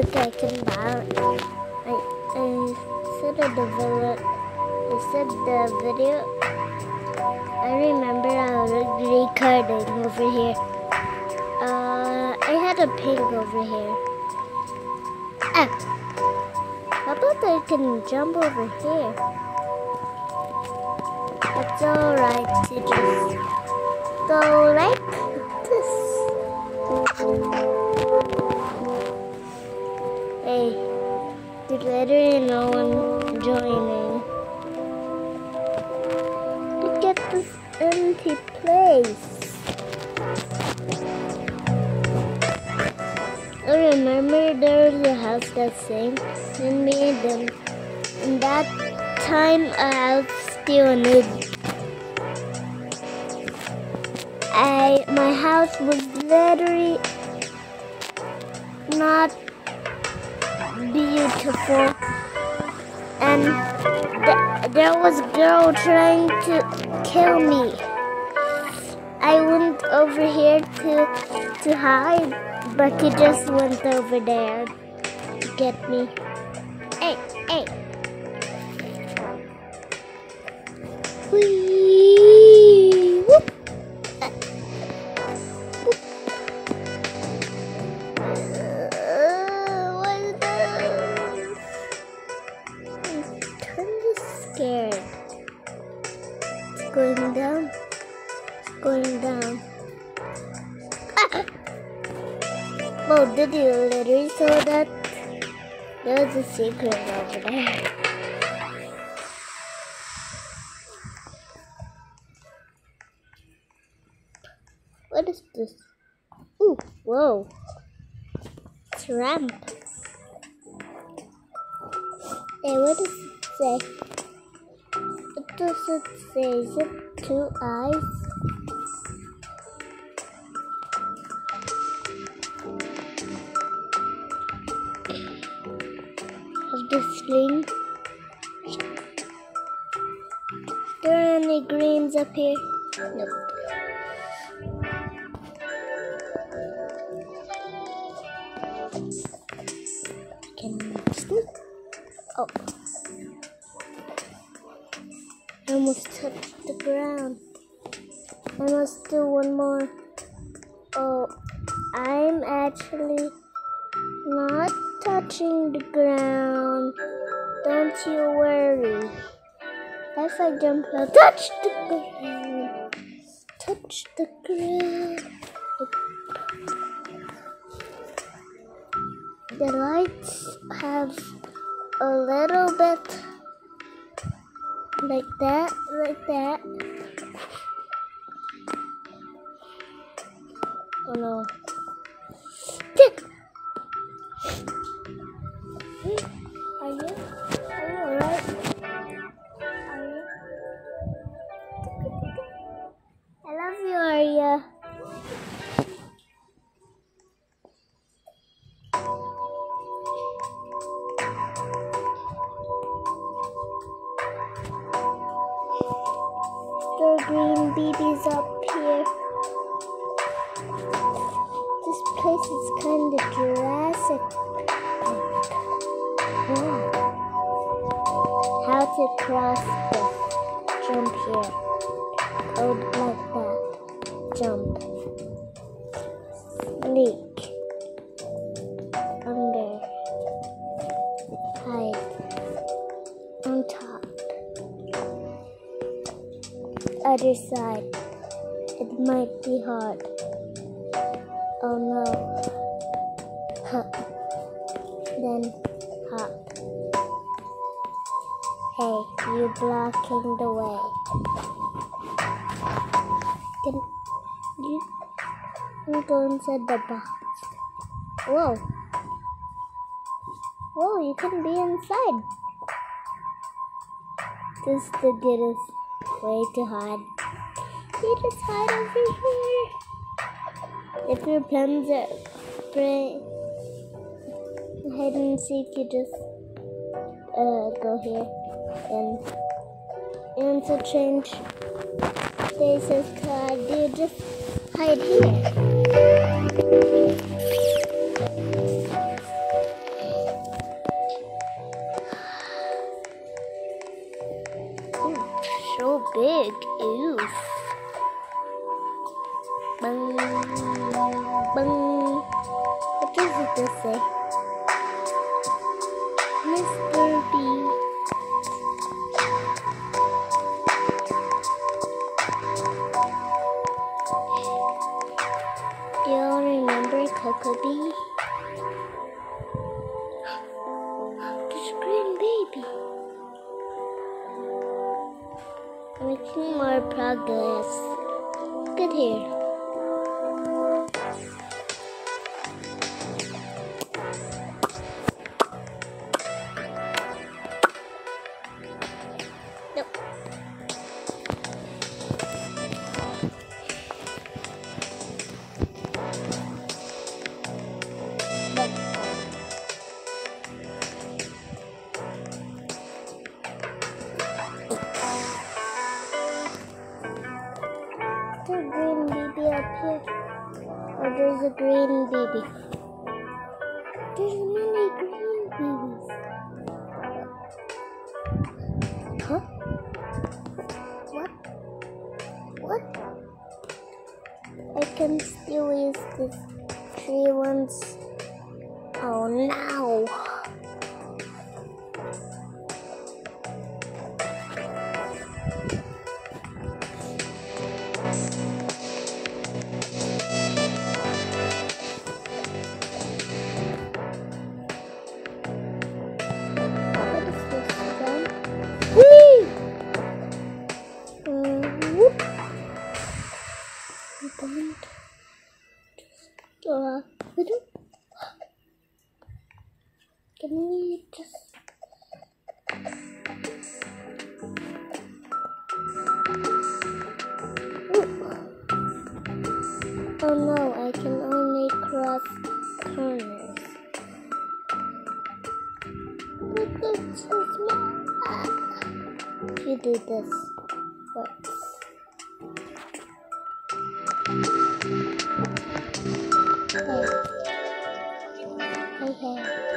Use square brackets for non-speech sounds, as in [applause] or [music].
Okay, I can buy. I I said the video. I said the video. I remember I was recording over here. Uh, I had a pig over here. Ah, how about I can jump over here? It's alright to just go like I remember there was a house that same and me and that time I was still noob. I my house was literally not beautiful and th- there was a girl trying to kill me. I went over here to to hide, but he just went over there to get me. Hey, hey. Whee! Whoop. Uh? I'm kind of scared. Going down. Going down. Ah! Oh, did you literally saw that? There's a secret over there. What is this? Ooh, whoa. It's a ramp. Hey, what does it say? What does it say? Is it two eyes? Greens up here? Nope. Can sleep? Oh. I almost touched the ground. I must do one more. Oh, I'm actually not touching the ground. Don't you worry. If I jump, I'll touch the ground. Touch the ground. The lights have a little bit like that, like that. Oh no. Babies up here. This place is kind of Jurassic. Wow. How to cross this? Jump here. Code like that. Jump. Sneak. Other side. It might be hard. Oh no. Huh. Then hop. Hey, you blocking the way. Can you you go inside the box? Whoa. Whoa, you can be inside. This is the goodest way to hide. You just hide over here. If your plans are play hide and seek, you just uh, go here and to change faces card, you just hide here. Bung. What does it say? Mr. B. Do y'all remember Coco Bee? [gasps] There's a green baby. Making more progress. Good here. Here. Or there's a green baby. There's many green babies. Huh? What? What? I can still use this tree once. Oh no! Oh no, I can only cross corners. Look, it's. Ah. You do this. Hey. Hey, hey.